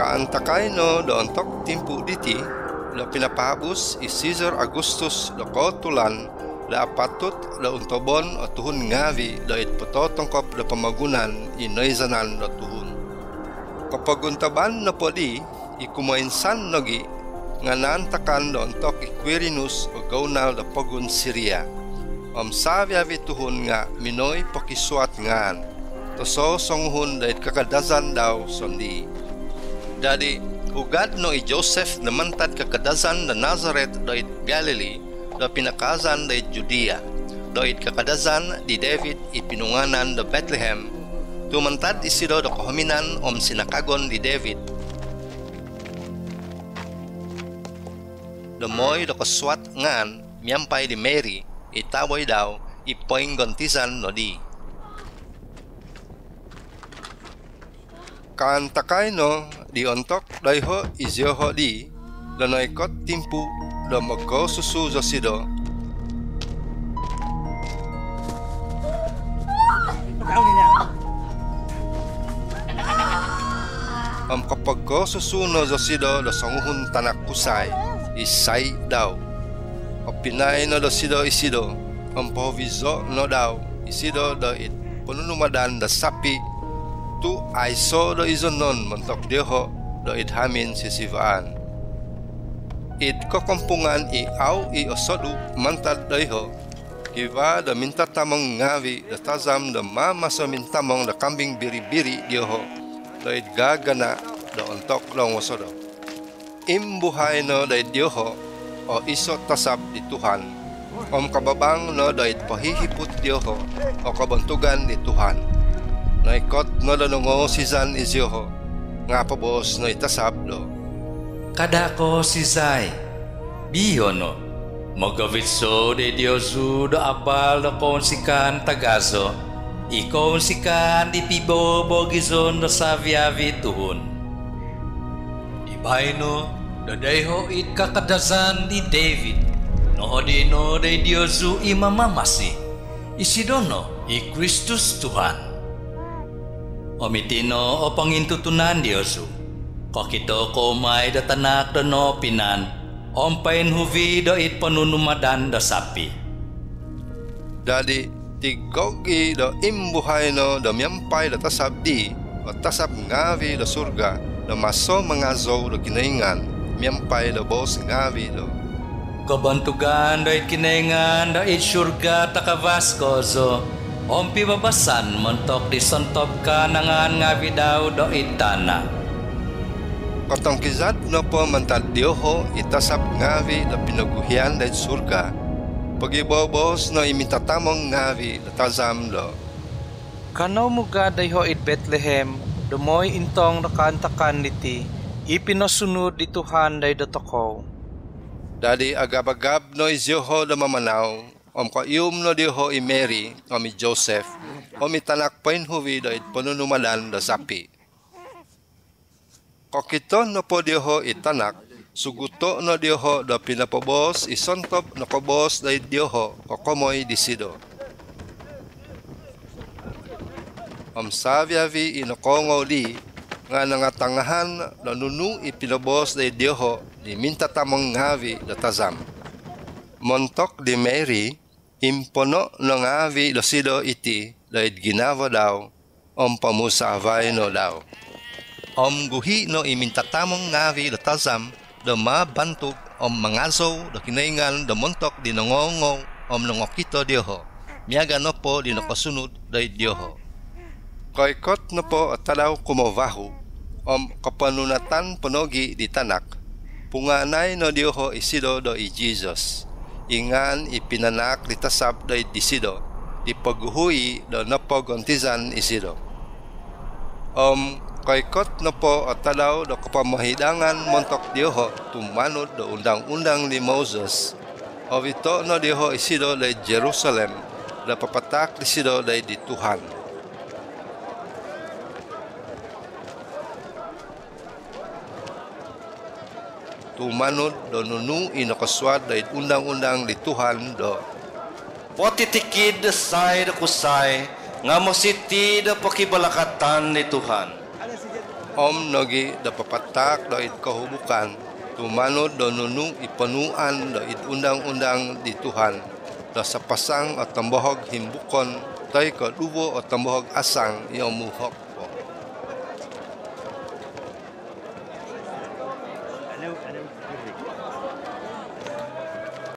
Kaantakay no doontok timpu diti, lo pinapahabos i Caesar Augustus lo kotulan la apatut la untobon o tuhun ngavi lo it pototongkop lo pamagunan i noizanan lo tuhun. Kapag untaban no podi, ikumainsan nogi nga naantakan lo ontok i Quirinus o gaunal lo pogun Syria. Om avi tuhun nga minoy pokisuat ngan, toso songhun dahit kakadazan daw sondi. Dadi, ugad no i Joseph namantad kakadazan na Nazareth dahit Galilee, do pinakazan dahit Judea, dahit kakadazan di David ipinunganan do Bethlehem, tumantad isido do kahominan om sinakagon di David. Lumoy do kaswat ngan, miyampay di Mary, itawoy daw, ipoing gontizan no di. Kaantakay no, di ontok dayho izyoho di, lanoy kot timpu do magko susu sido, Ang kapag ko susuno sa sido do sanguhun tanak kusay, isay daw. No do sido isido, ang povizo no daw, isido do it pununumadan da sapi, tu ay so do izonon mentok deho do it hamin sisivaan. It kokompungan i au i osodu mantad doiho, kiva da minta tamong ngavi da tazam da mama so mintamong da kambing biri-biri dioho, do it gagana do ontok long wasodo. Imbuhay no do it dioho, o iso tasab di Tuhan, om kababang no do it pahihiput dioho, o kabuntugan di Tuhan. No ikot no do nungo sizan izyoho, nga pabos no itasab do. Kadako si Zai. Biyono. Magavitso de Diosu do abal do konsikan tagazo. Ikonsikan di pibo bogizon do saviavi tuhun. Ibaino do deho it kakadasan di David. No dino de Diosu imamamasi. Isidono i Kristus Tuhan. Omitino o pangintutunan Diosu. Kokito ko may datanak do no pinan, ompain huvi do it panunumadan do sapi. Dadi tigogi do imbuhay no do miyampay do tasab di o tasab ngavi do surga do maso mangazo do kinaingan miyampay do bos ngavi do Kabantugan do it kinengan do it surga takavaskozo, ompi babasan mentok di sontop ka nangan ngavi daw do it tanah. Kotong kizat no po mantad dioho itasab ngavi do pinaguhian do surga pagibobos no imitatamong ngavi do tazam do Kanaw muga dayho it Bethlehem, dumoy intong nakantakan niti, ipinosunod di Tuhan day datokaw. Dadi agab-agab no izyoho do mamanaw om ko ium no diho i Mary om i Joseph om itanak pain huwi do it panunumalan do sapi. Kokito no po diho itanak suguto no diho do pinapobos isontop no kobos day diho kokomoy disido. Om saviavi inokongo di nga nangatangahan no nunu ipinobos day diho di minta tamong ngavi do tazam. Montok di Mary, impono no ngavi do sido iti it ginawa daw, om pamusa avay no daw. Om guhi no imintatamong ngavi do tazam do mabantog om mangazo do kinaingan do montok di nongongo om nongokito diho. Miyaga no po di nakasunod day diho. Koikot no po tadaw kumovahu om kapanunatan ponogi di tanak. Punganay no diho isido do i Jesus. Ingan ipinanak do i disido. Di paghuhi do napogontizan isido. Om Kaikot na po at talaw do kapamahidangan montok diho tumanod do undang-undang ni Moses. O ito no diho isido day Jerusalem da papatak isido day di Tuhan. Tumanod do nunu inakaswad day undang-undang di Tuhan do. Potitikid say da kusay, nga mositi da pakibalakatan ni Tuhan. Om nogi da papatak do it kahubukan tumanod do nunu ipanuan do it undang-undang di Tuhan do sa pasang o tambohog himbukon tay kadubo o tambohog asang yomuhok and everything.